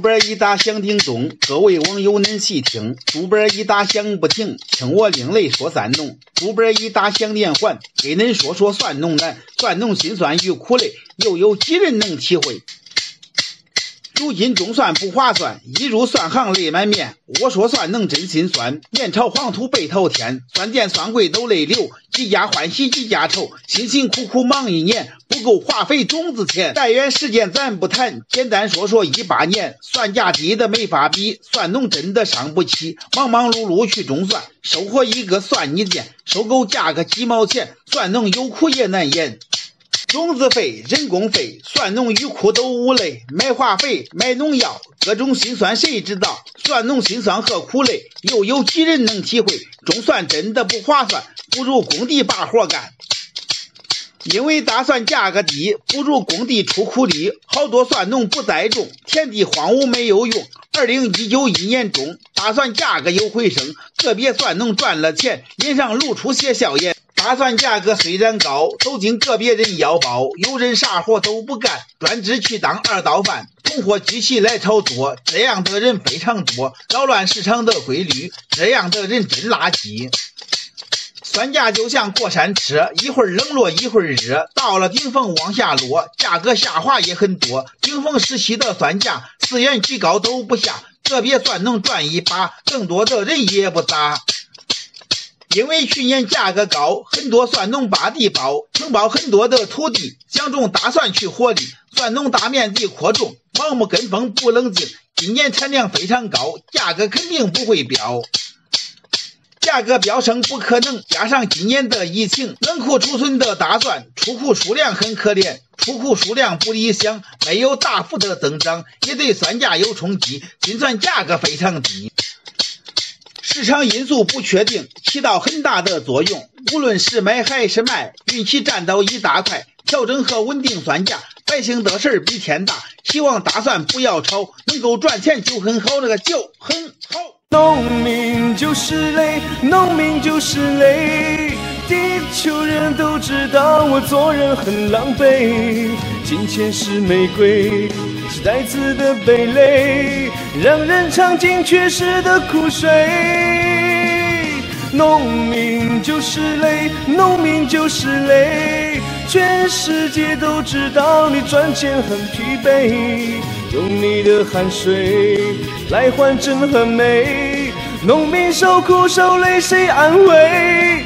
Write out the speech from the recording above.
本一打响叮咚，各位网友恁细听，竹板一打响不停，听我另类说三农。竹板一打响连环，给恁说说算农难，算农心酸与苦累，又有几人能体会？如今种算不划算，一入算行泪满面。我说算能真心酸，面朝黄土背朝天，蒜店蒜柜都泪流，几家欢喜几家愁，辛辛苦苦忙一年，不够化肥种子钱。待远时间咱不谈，简单说说一八年，算价低的没法比，算农真的伤不起，忙忙碌碌去种蒜，收获一个算你贱，收购价个几毛钱，算农有苦也难言。种子费、人工费，算农与苦都无累。买化肥、买农药，各种心酸谁知道？算农心酸和苦累，又有几人能体会？种蒜真的不划算，不如工地把活干。因为大蒜价格低，不如工地出苦力。好多蒜农不再种，田地荒芜没有用。二零一九一年中，大蒜价格有回升，个别蒜农赚了钱，脸上露出些笑颜。大蒜价格虽然高，走进个别人腰包，有人啥活都不干，专职去当二道贩，囤货机器来炒作，这样的人非常多，扰乱市场的规律，这样的人真垃圾。蒜价就像过山车，一会儿冷落一会儿热，到了顶峰往下落，价格下滑也很多。顶峰时期的蒜价，四元居高都不下，个别蒜能赚一把，更多的人也不咋。因为去年价格高，很多蒜农把地包，承包很多的土地，想种大蒜去火力。蒜农大面积扩种，盲目跟风不冷静，今年产量非常高，价格肯定不会飙。价格飙升不可能，加上今年的疫情，冷库储存的大蒜出库数量很可怜，出库数量不理想，没有大幅的增长，也对蒜价有冲击，新蒜价格非常低。市场因素不确定，起到很大的作用。无论是买还是卖，运气占到一大块。调整和稳定蒜价，百姓的事儿比天大。希望大蒜不要炒，能够赚钱就很好，那个就很好。农民就是累，农民就是累。地球人都知道我做人很狼狈，金钱是玫瑰，是带刺的蓓蕾，让人尝尽缺失的苦水。农民就是累，农民就是累，全世界都知道你赚钱很疲惫，用你的汗水来换真和美，农民受苦受累谁安慰？